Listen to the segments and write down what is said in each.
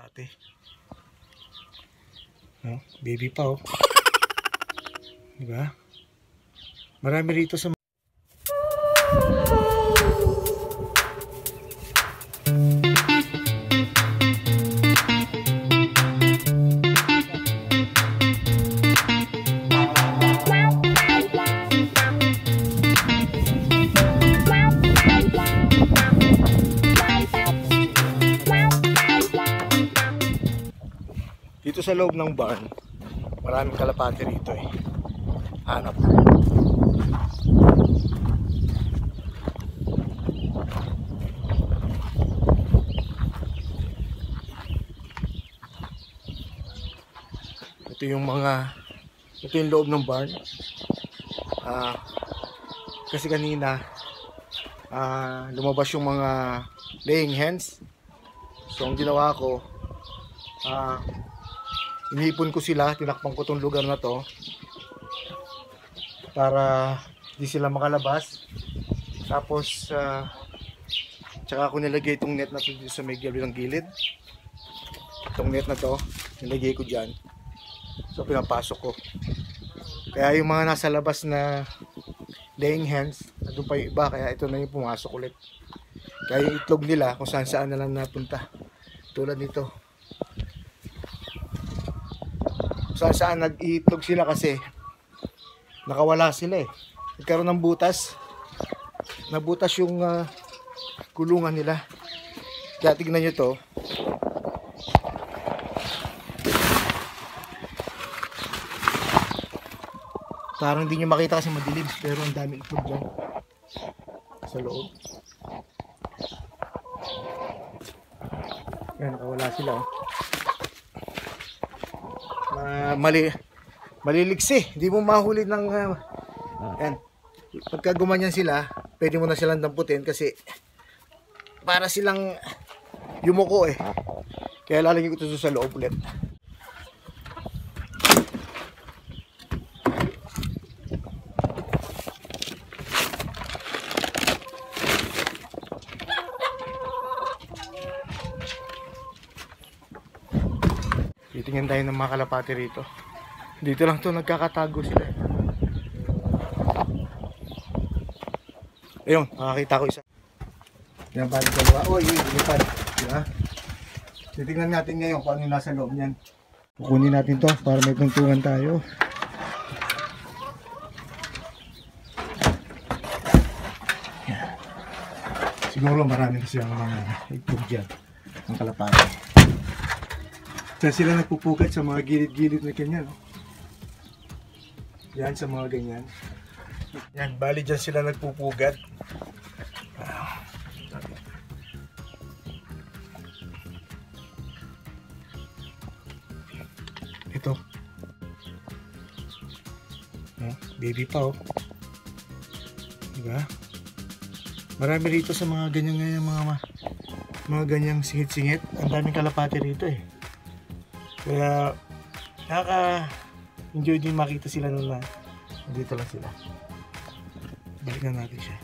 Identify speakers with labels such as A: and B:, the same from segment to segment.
A: kalapate. Oh, baby pa oh. Diba? Marami rito sa sa loob ng barn. Maraming kalapate rito eh. Hanap. Ito yung mga ito yung loob ng barn. Ah, kasi kanina ah, lumabas yung mga laying hens. So ang ginawa ko ah, inipon ko sila, tinakpan ko tong lugar na to para di sila makalabas. Tapos ah, tsaka ako nilagay itong net na to dito sa may ng gilid. Itong net na to, nilagay ko dyan. So pinapasok ko. Kaya yung mga nasa labas na laying hens, nandun pa yung iba, kaya ito na yung pumasok ulit. Kaya yung itlog nila, kung saan saan na lang napunta. Tulad nito. Kung saan saan nag-iitlog sila kasi nakawala sila eh. Nagkaroon ng butas. Nabutas yung ah, kulungan nila. Kaya tignan nyo to. Parang hindi nyo makita kasi madilim. Pero ang dami itlog dyan. Sa loob. Yan, nakawala sila. Oh. Ma- mali maliliksi. Hindi mo mahuli ng uh, yan. Pagka gumanyan sila, pwede mo na silang damputin kasi para silang yumuko eh. Kaya lalagyan ko ito sa loob ulit. Titingnan tayo ng mga kalapati rito. Dito lang to nagkakatago sila. Ayun, nakakita ko isa. Yan pa dalawa. Oy, yun, lumipad. Diba? Titingnan natin ngayon kung ano yung nasa loob niyan. Kukunin natin to para may tuntungan tayo. Yan. Siguro marami kasi ang mga itlog dyan. Ang kalapati. Diyan sila nagpupugat sa mga gilid-gilid na ganyan. No? Yan sa mga ganyan. Yan, bali dyan sila nagpupugat. Ito. Oh, baby pa oh. Diba? Marami rito sa mga ganyan ganyan mga mga ganyang singit-singit. Ang daming kalapati rito eh. Kaya nakaka-enjoy din makita sila nung na dito lang sila. Balikan natin siya.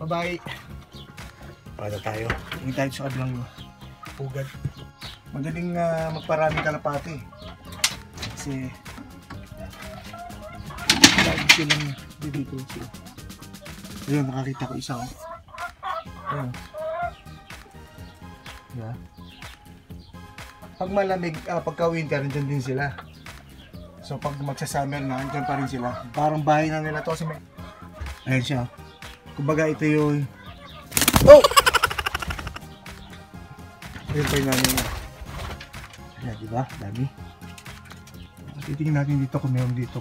A: Bye-bye. Para tayo. Hindi tayo sa kabilang pugad. Magaling uh, magparaming kalapati. Kasi lagi silang dito sila. Ayun, nakakita ko isa. Oh. Ayun. Yeah. Pag malamig, ah, pagka winter, nandyan din sila. So pag magsa-summer na, andyan pa rin sila. Parang bahay na nila to kasi may... Ayan siya. Kumbaga ito yung... Oh! Ayun pa yung niya. Ayan, di ba? Dami. Titingnan natin dito kung meron dito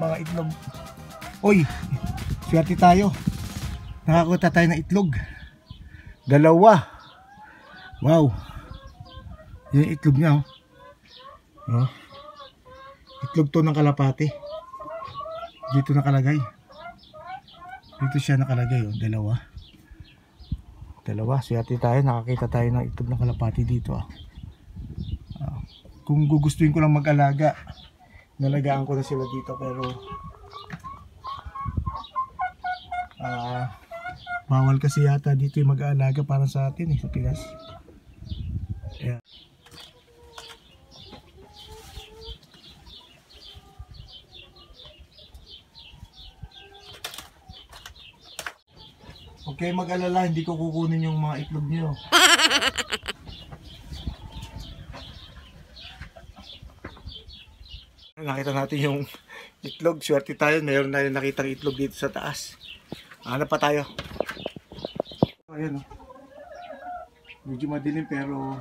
A: mga itlog. Uy! Swerte tayo. Nakakuta tayo ng itlog. Dalawa. Wow. Yan yung itlog niya. Oh. Oh. Itlog to ng kalapati. Dito nakalagay. Dito siya nakalagay. Oh. Dalawa. Dalawa. Swerte tayo. Nakakita tayo ng itlog ng kalapati dito. Ah. Ah. Kung gugustuhin ko lang mag-alaga, nalagaan ko na sila dito pero ah Bawal kasi yata dito yung mag-aalaga para sa atin eh, sa Pinas. Ayan. Huwag kayong mag-alala, hindi ko kukunin yung mga itlog niyo. Nakita natin yung itlog. Swerte tayo. Mayroon na yung nakitang itlog dito sa taas. Hanap pa tayo. Ayan oh. Medyo madilim pero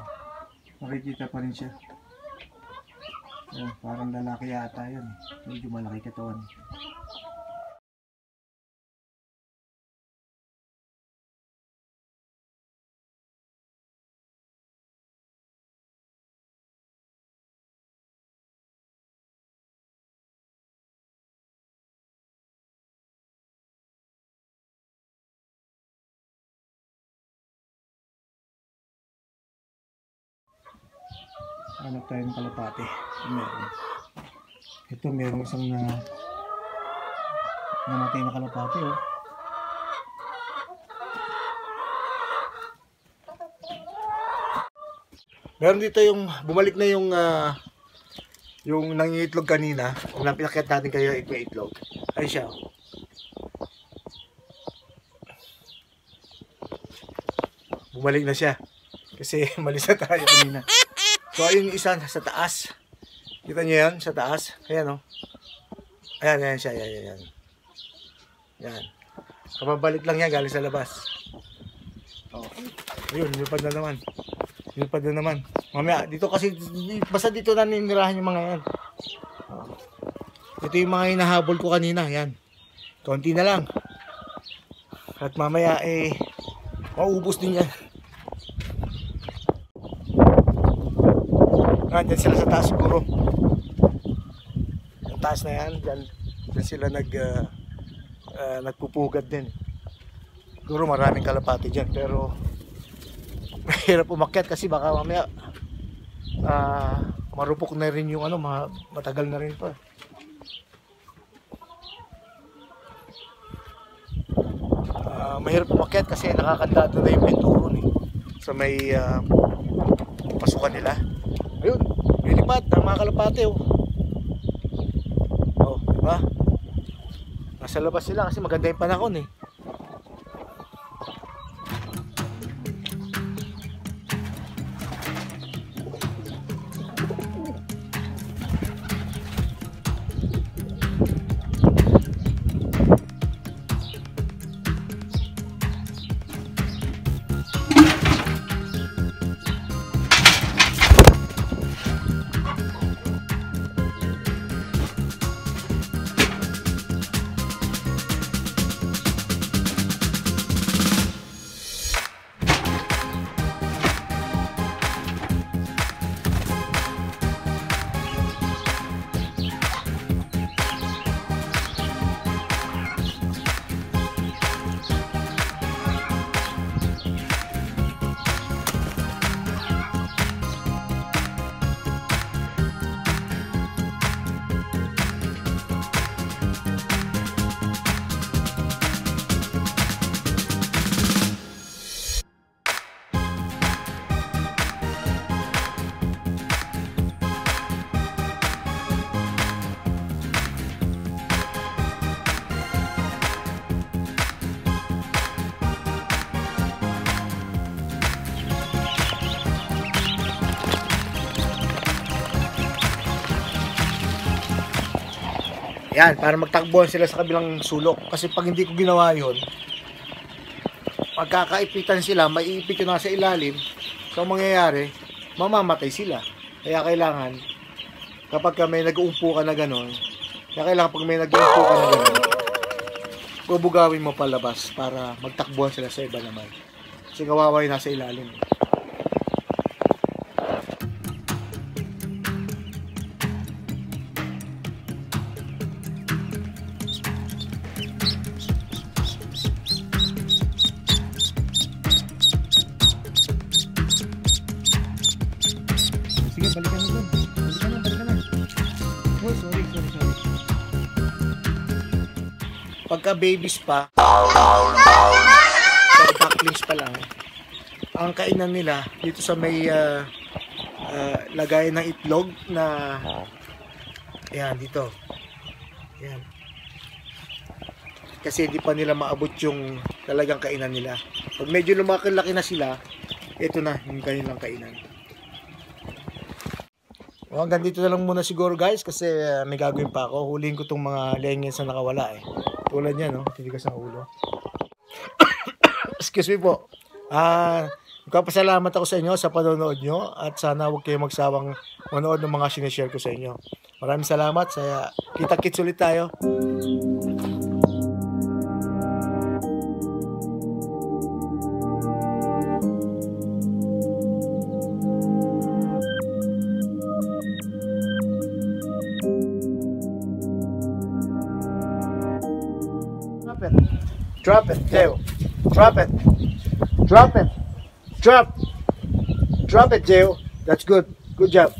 A: makikita pa rin siya. Ayan, parang lalaki yata yan. Medyo malaki katawan. Hanap tayo ng kalapate. Meron. Ito meron isang na namatay na kalapate oh. Meron dito yung bumalik na yung ah, yung nangingitlog kanina. Kung napinakyat natin kayo yung itlog. Ay siya. oh. Bumalik na siya. Kasi malis na tayo kanina. So ayun yung isa sa taas. Kita niyo yan sa taas? Ayan oh. Ayan, ayan siya. Ayan, ayan. Yan. Kababalik lang yan galing sa labas. Oh. Ayun, lupad na naman. Lupad na naman. Mamaya, dito kasi, basta dito na ninirahan yung mga yan. Oh. Ito yung mga hinahabol ko kanina. Yan. Konti na lang. At mamaya, eh, maubos din yan. Nandyan sila sa taas siguro. Yung taas na yan, dyan, dyan sila nag, uh, uh, nagpupugad din. Siguro maraming kalapati dyan, pero mahirap umakyat kasi baka mamaya uh, marupok na rin yung ano, ma- matagal na rin pa. Uh, mahirap umakyat kasi nakakandado na yung pinturon eh. Sa may uh, pasukan nila. Ayun, lilipad ang mga kalapate oh. Oh, di ba? Nasa labas sila kasi maganda yung panahon eh. Yan, para magtakbuhan sila sa kabilang sulok. Kasi pag hindi ko ginawa yun, pagkakaipitan sila, maiipit yun nasa ilalim. So, ang mangyayari, mamamatay sila. Kaya kailangan, kapag ka may nag-uumpo ka na gano'n, kaya kailangan pag may nag-uumpo ka na gano'n, bubugawin mo palabas para magtakbuhan sila sa iba naman. Kasi kawawa yun nasa ilalim. Sige, balikan mo doon. Balikan na, balikan na. Oh, sorry, sorry, sorry. Pagka babies pa, pa lang, ang kainan nila dito sa may ah, ah, lagayan ng itlog na yan dito. Yan. Kasi hindi pa nila maabot yung talagang kainan nila. Pag medyo lumaki-laki na sila, ito na yung kanilang kainan. O, hanggang dito na lang muna siguro guys kasi ah, may gagawin pa ako. Huliin ko tong mga lengis na nakawala eh. Tulad niya no, titigas ng ulo. Excuse me po. Ah, Nagpapasalamat ako sa inyo sa panonood nyo at sana huwag kayo magsawang manood ng mga sinishare ko sa inyo. Maraming salamat. Sa kita-kits ulit tayo. Drop it, Dale. Drop it. Drop it. Drop. Drop it, Dale. That's good. Good job.